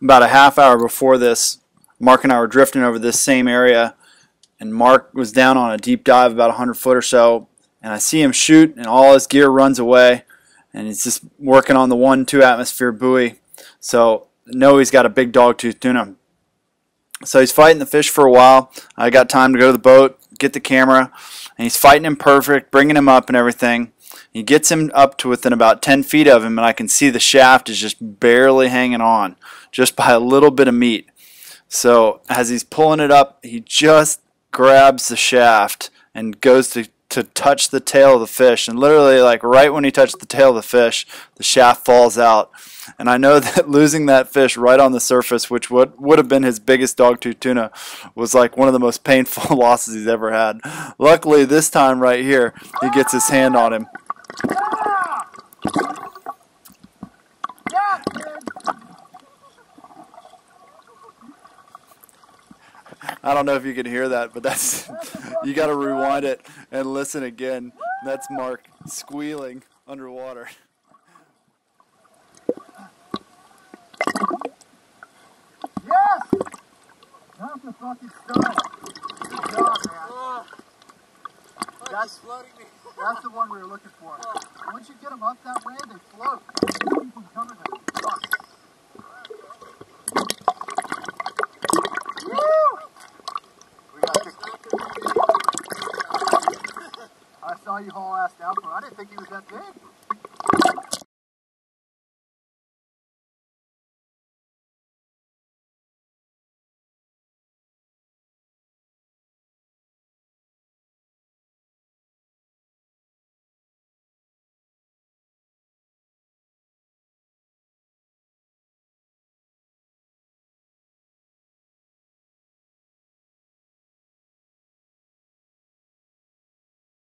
about a half hour before this, Mark and I were drifting over this same area, and Mark was down on a deep dive about 100 foot or so, and I see him shoot, and all his gear runs away, and he's just working on the one two atmosphere buoy. So know he's got a big dogtooth tuna. So he's fighting the fish for a while. I got time to go to the boat, get the camera, and he's fighting him perfect, bringing him up and everything. He gets him up to within about 10 feet of him, and I can see the shaft is just barely hanging on, just by a little bit of meat. So as he's pulling it up, he just grabs the shaft and goes to to touch the tail of the fish. And literally like right when he touched the tail of the fish the shaft falls out. And I know that losing that fish right on the surface which would would have been his biggest dogtooth tuna was like one of the most painful losses he's ever had. Luckily this time right here he gets his hand on him I don't know if you can hear that, but that's you got to rewind it and listen again. That's Mark squealing underwater. Yes! That's the fucking stuff. Good job, man. That's, floating. that's the one we were looking for. Once you get them up that way, they float. You can cover them. Fuck. Woo! We got the, I saw you haul ass down for. I didn't think he was that big.